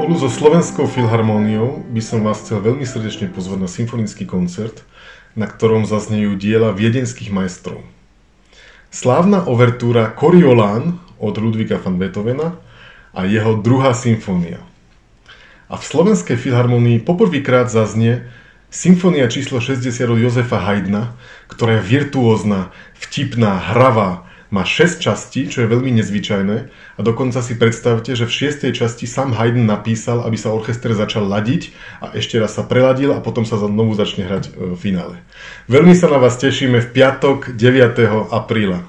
Spolu so Slovenskou filharmóniou by som vás chcel veľmi srdečne pozvať na symfonický koncert, na ktorom zaznejú diela viedenských majstrov. Slávna overtúra Coriolán od Ludvíka van Beethovena a jeho druhá symfónia. A v Slovenskej filharmonii poprvýkrát zaznie symfónia číslo 60 od Jozefa Haydna, ktorá je virtuózna, vtipná, hravá, má 6 častí, čo je veľmi nezvyčajné a dokonca si predstavte, že v 6. časti sám Haydn napísal, aby sa orchester začal ladiť a ešte raz sa preladil a potom sa znovu začne hrať v finále. Veľmi sa na vás tešíme v piatok 9. apríla.